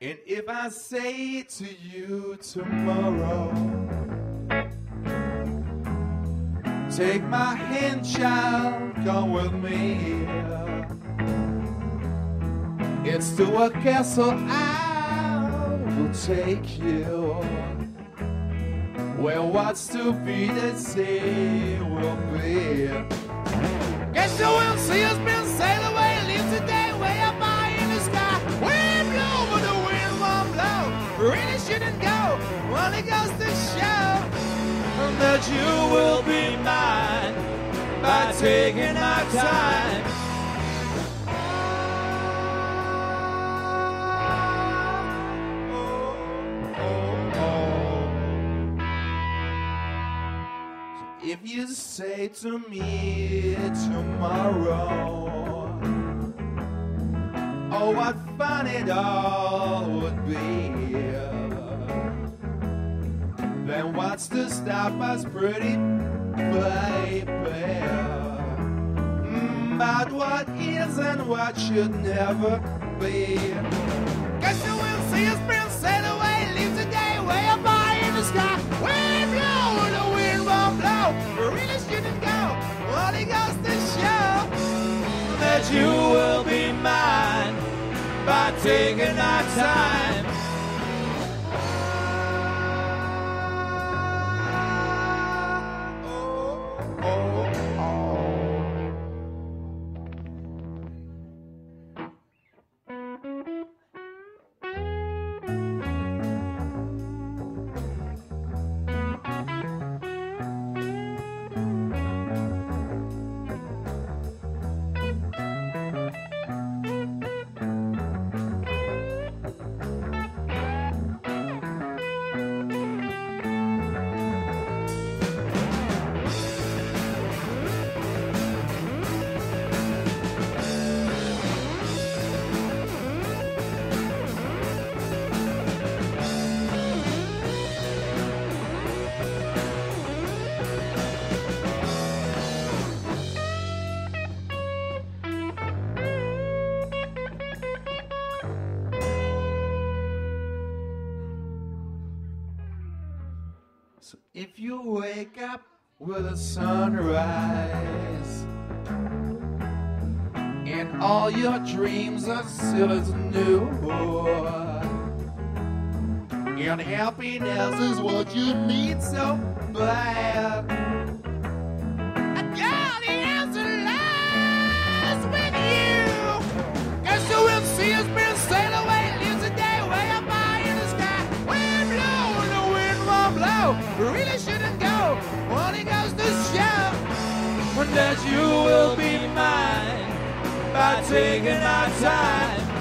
And if I say to you tomorrow, take my hand, child, come with me. It's to a castle I will take you. Where what's to be, they say will be. Guess you will see us been sail away, you will be mine by taking our time. If you say to me tomorrow, oh, what fun it all What's to stop us, pretty baby? Mm, But what is and what should never be. Guess you will see us been sail away, leave today way up high in the sky. Wind blow, the wind won't blow. Really shouldn't go. Only goes to show that you will be mine by taking our time. So if you wake up with a sunrise and all your dreams are still as new, and happiness is what you need so bad. Only goes to show that you will be mine by taking our time.